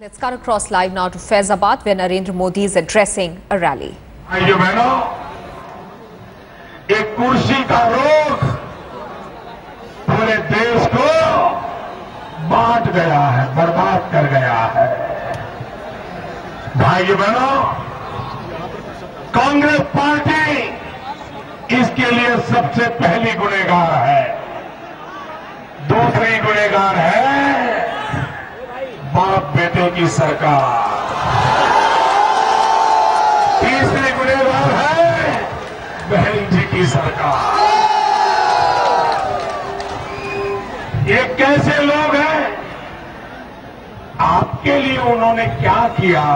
Let's cut across live now to Faizabad, where Narendra Modi is addressing a rally. भाइयों बहनों, एक कुर्सी का रोग पूरे देश को बांट गया है, बर्बाद कर गया है भाइयों बहनों, कांग्रेस पार्टी इसके लिए सबसे पहली गुनेगार है, दूसरी गुनेगार है की सरकार। तीसरी गुनेगार है बहन जी की सरकार। ये कैसे लोग हैं? आपके लिए उन्होंने क्या किया?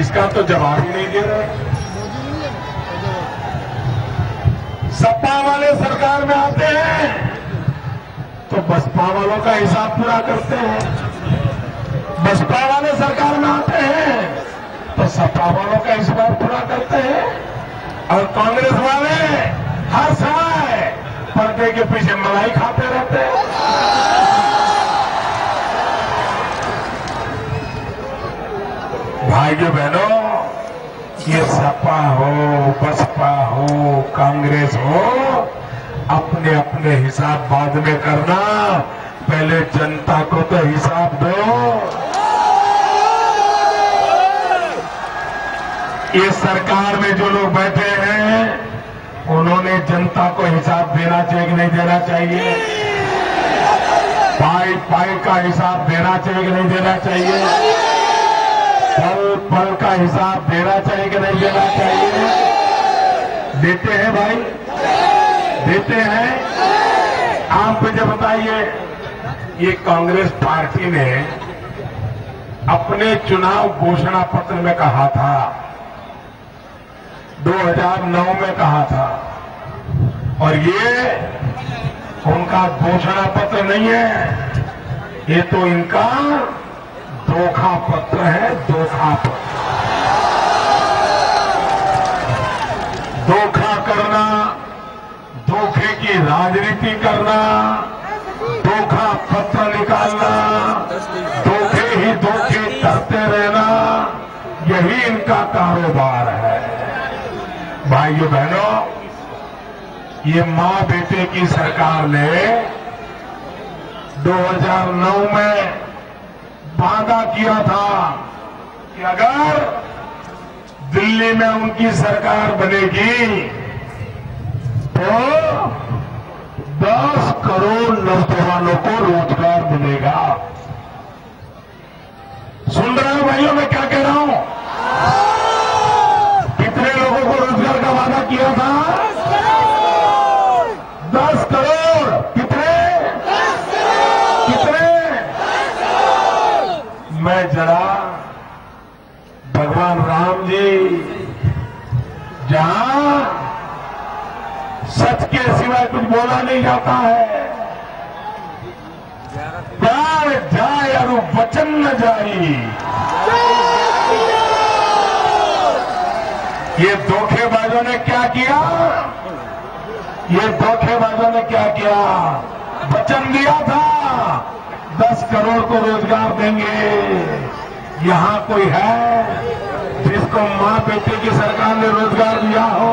इसका तो जवाब ही नहीं दे रहे। सपा वाले सरकार में आते हैं तो बसपा वालों का हिसाब पूरा करते हैं। बसपा वाले सरकार में आते हैं तो सपा वालों का हिसाब पूरा करते हैं। और कांग्रेस वाले हर समय पर्दे के पीछे मलाई खाते रहते हैं। भाइयों बहनों, ये सपा हो, बसपा हो, कांग्रेस हो अपने अपने हिसाब बाद में करना। पहले जनता को तो हिसाब दो। ये सरकार में जो लोग बैठे हैं, उन्होंने जनता को हिसाब देना चाहिए कि नहीं देना चाहिए? पाई पाई का हिसाब देना चाहिए कि नहीं देना चाहिए? पल पल का हिसाब देना चाहिए कि नहीं देना चाहिए? देते हैं भाई? देते हैं? आप मुझे बताइए, ये कांग्रेस पार्टी ने अपने चुनाव घोषणा पत्र में कहा था 2009 में कहा था। और ये उनका घोषणा पत्र नहीं है। ये तो इनका धोखा पत्र है, धोखा पत्र। धोखा करना, धोखे की राजनीति करना, धोखा पत्र निकालना, धोखे ही धोखे करते रहना, यही इनका कारोबार है। भाइयों बहनों, ये माँ बेटे की सरकार ने 2009 में वादा किया था कि अगर दिल्ली में उनकी सरकार बनेगी तो 10 करोड़ नौजवानों को रोज़गार मिलेगा। सुन रहे हो भाइयों, मैं क्या कह रहा हूँ कितने लोगों को रोज़गार का वादा किया था? दस करोड़। कितने? कितने? मैं जरा भगवान राम जी, जहाँ सच के सिवाय कुछ बोला नहीं जाता है। प्यार जाए और वचन न जाई ये धोखेबाजों ने क्या किया? ये धोखेबाजों ने क्या किया? वचन दिया था। दस करोड़ को रोज़गार देंगे। यहाँ कोई है जिसको माँ बेटे की सरकार ने रोज़गार दिया हो?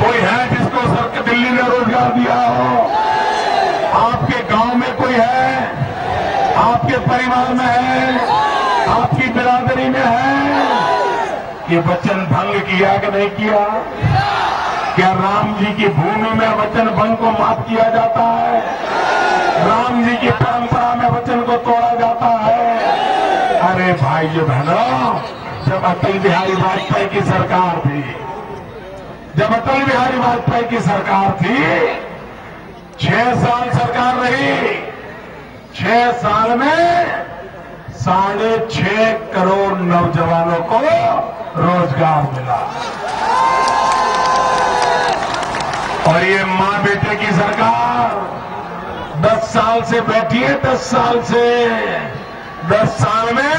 कोई है जिसको दिल्ली ने रोज़गार दिया हो? आपके गाँव में कोई है? आपके परिवार में है? आपकी बिरादरी में है? ये वचन भंग किया कि नहीं किया। क्या राम जी की भूमि में वचन भंग को माफ़ किया जाता है? राम जी की परंपरा में वचन को तोड़ा जाता है? अरे भाइयों बहनों, जब अटल बिहारी वाजपेयी की सरकार थी, जब अटल बिहारी वाजपेयी की सरकार थी, छह साल सरकार रही। छह साल में साढ़े छह करोड़ नौजवानों को रोज़गार मिला। और ये माँ बेटे की सरकार दस साल से बैठी है, दस साल से, दस साल में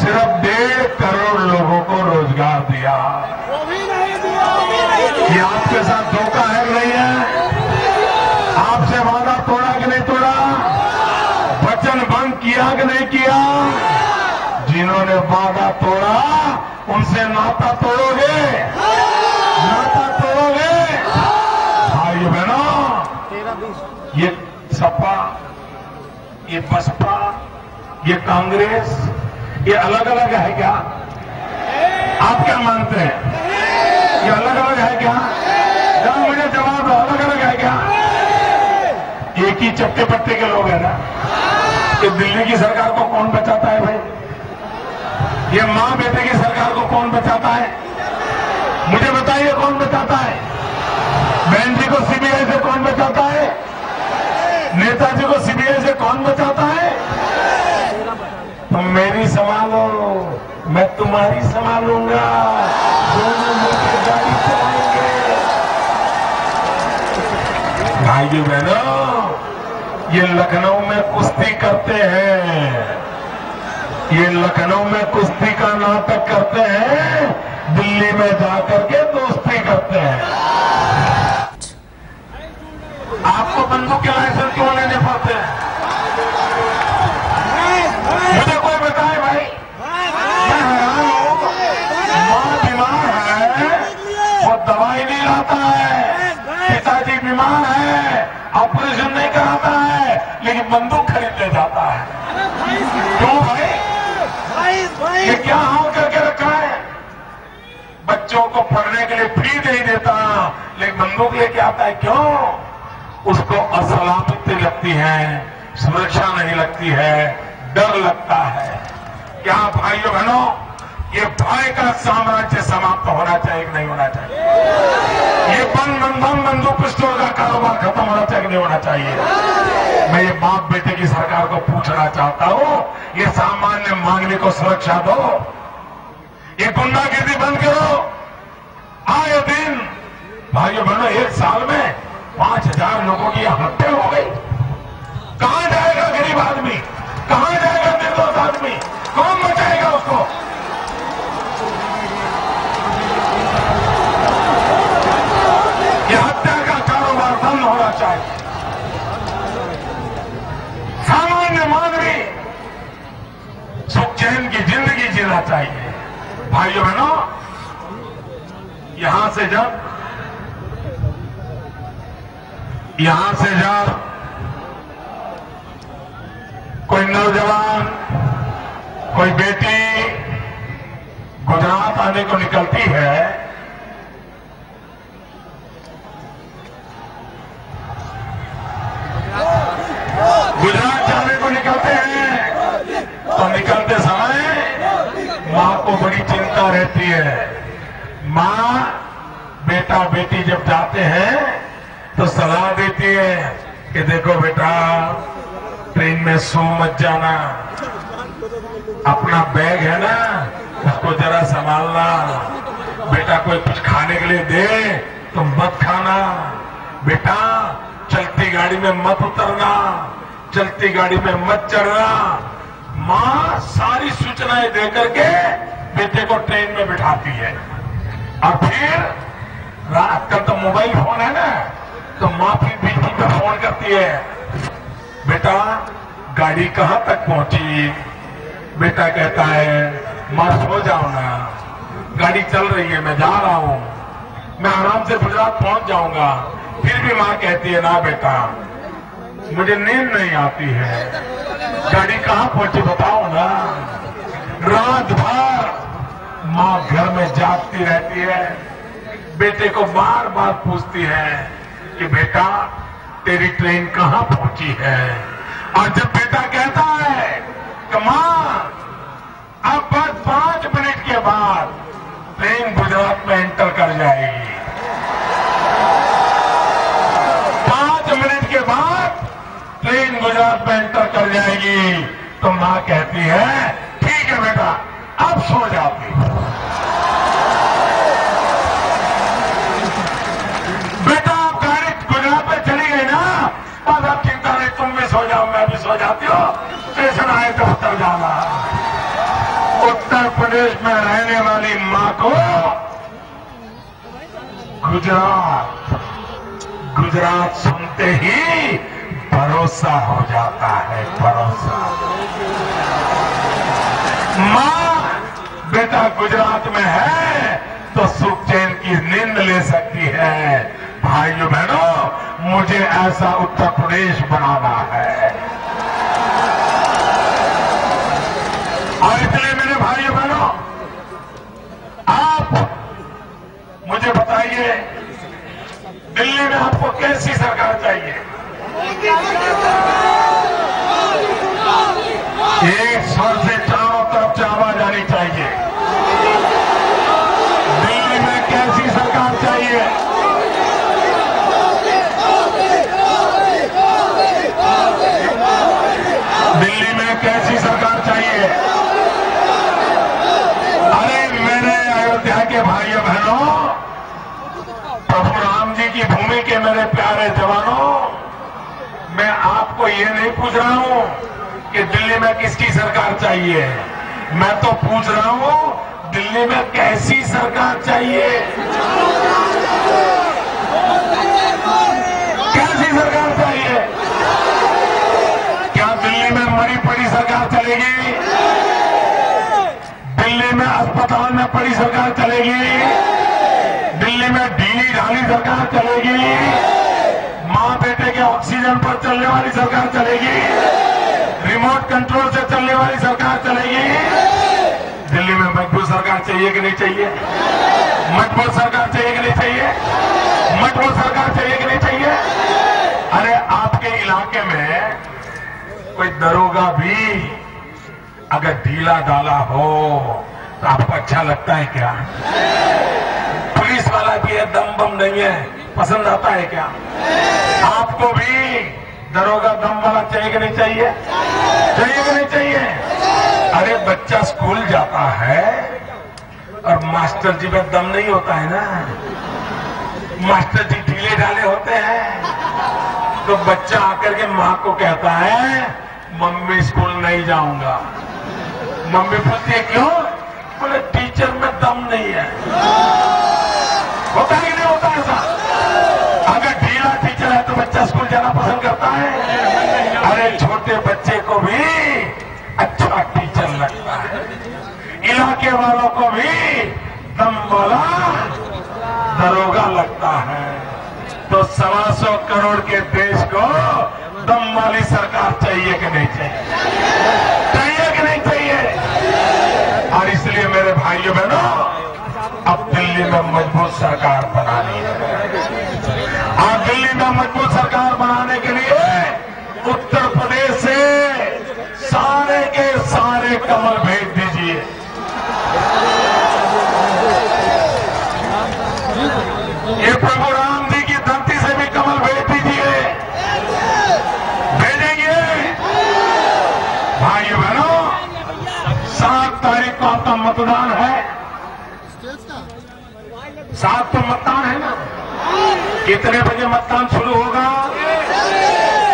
सिर्फ़ डेढ़ करोड़ लोगों को रोज़गार दिया। ये आपके साथ धोखा है नहीं है? आपसे वादा तोड़ा कि नहीं तोड़ा? कि नहीं किया। जिन्होंने वादा तोड़ा, उनसे नाता तोड़ोगे। नाता तोड़ोगे। भाई बहनों, ये सपा, ये बसपा, ये कांग्रेस, ये अलग अलग है क्या? आप क्या मानते हैं? ये अलग अलग है क्या? जरा मुझे जवाब अलग अलग है क्या? एक ही चप्पे पट्टे के लोग हैं ना? कि दिल्ली की सरकार को कौन बचाता है भाई? ये माँ बेटे की सरकार को कौन बचाता है? मुझे बताइए कौन बचाता है? बहन जी को सीबीआई से कौन बचाता है? नेताजी को सीबीआई से कौन बचाता है? तुम मेरी संभालो, मैं तुम्हारी संभालूँगा। दोनों भाइयों, बहनों ये लखनऊ में कुश्ती करते हैं। ये लखनऊ में कुश्ती का नाटक करते हैं। दिल्ली में जाकर के दोस्ती करते हैं। आपको बंदूक के लाइसेंस क्यों लेने पड़ते हैं? मुझे कोई बताए भाई? माँ बीमार है। वो दवाई नहीं लाता है। पिताजी बीमार है ऑपरेशन नहीं कराता है लेकिन बंदूक खरीद ले जाता है। क्यों भाई? ये क्या हाल करके रखा है? बच्चों को पढ़ने के लिए फ़ी नहीं देता लेकिन बंदूक लेके आता है क्यों? उसको असलामती लगती है सुरक्षा नहीं लगती है डर लगता है। क्या भाइयों बहनों ये भय का साम्राज्य समाप्त होना चाहिए कि नहीं होना चाहिए? ये बन बंधन बंदूक पिस्टल का कारोबार खत्म होना चाहिए कि नहीं होना चाहिए? मैं ये बाप बेटे की सरकार को पूछना चाहता हूँ, ये सामान्य मांगने को सुरक्षा दो। ये गुंडागिर्दी बंद करो। आए दिन, भाइयों बहनों, एक साल में पाँच हज़ार लोगों की हत्या हो गई। कहाँ जाएगा गरीब आदमी? कहाँ जाएगा निर्दोष आदमी? कौन बचाएगा जीना चाहिए भाइयों बहनों यहाँ से जब, यहाँ से जब कोई नौजवान, कोई बेटी गुजरात आने को निकलती है गुजरात जाने को निकलते हैं तो निकलते समय माँ को बड़ी चिंता रहती है माँ, बेटा बेटी जब जाते हैं तो सलाह देती है कि देखो बेटा, ट्रेन में सो मत जाना। अपना बैग है ना, उसको जरा संभालना। बेटा कोई कुछ खाने के लिए दे तो मत खाना। बेटा, चलती गाड़ी में मत उतरना। चलती गाड़ी में मत चढ़ना। माँ, सारी सूचनाएँ दे करके बेटे को ट्रेन में बिठाती है। और फिर आजकल तो मोबाइल फ़ोन है ना तो माँ फिर बीच में फ़ोन करती है। बेटा, गाड़ी कहाँ तक पहुँची? बेटा कहता है माँ सो जाओ ना। गाड़ी चल रही है, मैं जा रहा हूँ। मैं आराम से गुजरात पहुँच जाऊँगा। फिर भी माँ कहती है, ना बेटा, मुझे नींद नहीं आती है। गाड़ी कहाँ पहुँची, बताओ ना। रात भर माँ घर में जागती रहती है, बेटे को बार बार पूछती है कि बेटा, तेरी ट्रेन कहाँ पहुँची है? और जब बेटा कहता है कि माँ, अब बस पाँच मिनट के बाद ट्रेन गुजरात में एंटर कर जाएगी। पाँच मिनट के बाद ट्रेन गुजरात में एंटर कर जाएगी। तो माँ कहती है, ठीक है बेटा, अब सो जाती बेटा स्टेशन आए तो उतर जाना। उत्तर प्रदेश में रहने वाली माँ को गुजरात गुजरात सुनते ही भरोसा हो जाता है, भरोसा। माँ, बेटा गुजरात में है तो सुख चैन की नींद ले सकती है। भाइयों बहनों, मुझे ऐसा उत्तर प्रदेश बनाना है। और इसलिए मेरे भाई बहनों आप मुझे बताइए, दिल्ली में आपको कैसी सरकार चाहिए? एक स्वर से चारों तरफ़ से आवाज़ आनी चाहिए। दिल्ली में कैसी सरकार चाहिए? दिल्ली में कैसी सरकार चाहिए अरे मेरे अयोध्या के भाइयों बहनों प्रभु राम जी की भूमि के मेरे प्यारे जवानों, मैं आपको ये नहीं पूछ रहा हूँ कि दिल्ली में किसकी सरकार चाहिए। मैं तो पूछ रहा हूँ, दिल्ली में कैसी सरकार चाहिए? कैसी सरकार चाहिए? क्या दिल्ली में मरी पड़ी सरकार चलेगी? दिल्ली में अस्पताल में पड़ी सरकार चलेगी? दिल्ली में चलेगी। माँ बेटे के ऑक्सीजन पर चलने वाली सरकार चलेगी। रिमोट कंट्रोल से चलने वाली सरकार चलेगी। दिल्ली में मज़बूत सरकार चाहिए कि नहीं चाहिए? मज़बूत सरकार चाहिए कि नहीं चाहिए? मज़बूत सरकार चाहिए कि नहीं चाहिए? अरे, आपके इलाके में कोई दरोगा भी अगर ढीला डाला हो तो आपको अच्छा लगता है क्या? पुलिस वाला भी है दम बम नहीं है। पसंद आता है क्या? आपको भी दरोगा दम वाला चाहिए कि नहीं चाहिए। चाहिए कि नहीं चाहिए। अरे बच्चा स्कूल जाता है और मास्टर जी में दम नहीं होता है ना। मास्टर जी ढीले ढाले होते हैं। तो बच्चा आकर के माँ को कहता है, मम्मी स्कूल नहीं जाऊँगा। मम्मी पूछती है, क्यों? बोले, टीचर में दम नहीं है। होता कि नहीं होता ऐसा अगर ढीला टीचर है। तो बच्चा स्कूल जाना पसंद करता है अरे, छोटे बच्चे को भी अच्छा टीचर लगता है। इलाके वालों को भी दम वाला दरोगा लगता है। तो सवा सौ करोड़ के देश को दम वाली सरकार चाहिए कि नहीं चाहिए चाहिए कि नहीं चाहिए? और इसलिए मेरे भाइयों बहनों, अब दिल्ली में मज़बूत सरकार बनानी है और दिल्ली में मज़बूत सरकार बनाने के लिए उत्तर प्रदेश से सारे के सारे कमल भेज दीजिए ये प्रभु राम जी की धरती से भी कमल भेज दीजिए भेजेंगे भाइयों बहनों सात तारीख को आपका मतदान है सात तो मतदान है ना? कितने बजे मतदान शुरू होगा?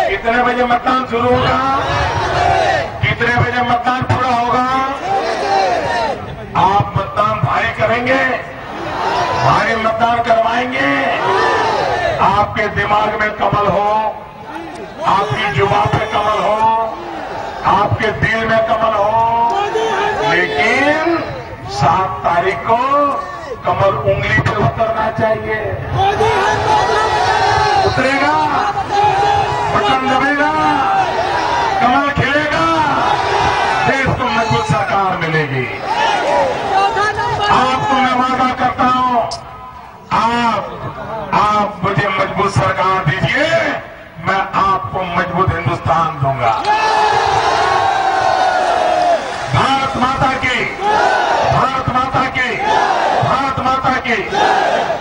कितने बजे मतदान शुरू होगा? कितने बजे मतदान पूरा होगा? आप मतदान भारी करेंगे, भारी मतदान करवाएँगे। आपके दिमाग में कमल हो, आपकी जुबा पे कमल हो, आपके दिल में कमल हो। लेकिन सात तारीख को कमल उंगली पे उतरना चाहिए। उतरेगा बटन दबेगा कमल खिलेगा, देश को मज़बूत सरकार मिलेगी। आपको मैं वादा करता हूँ, आप आप मुझे मज़बूत सरकार दीजिए, मैं आपको मज़बूत Kentucky.